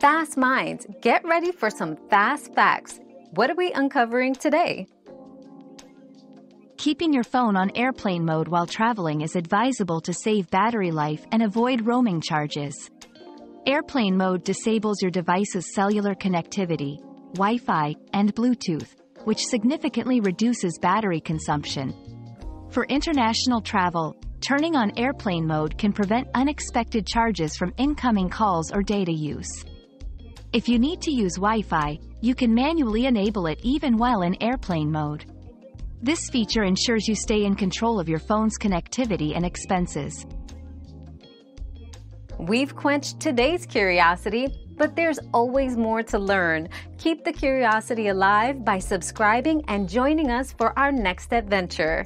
Fast minds, get ready for some fast facts. What are we uncovering today? Keeping your phone on airplane mode while traveling is advisable to save battery life and avoid roaming charges. Airplane mode disables your device's cellular connectivity, Wi-Fi, and Bluetooth, which significantly reduces battery consumption. For international travel, turning on airplane mode can prevent unexpected charges from incoming calls or data use. If you need to use Wi-Fi, you can manually enable it even while in airplane mode. This feature ensures you stay in control of your phone's connectivity and expenses. We've quenched today's curiosity, but there's always more to learn. Keep the curiosity alive by subscribing and joining us for our next adventure.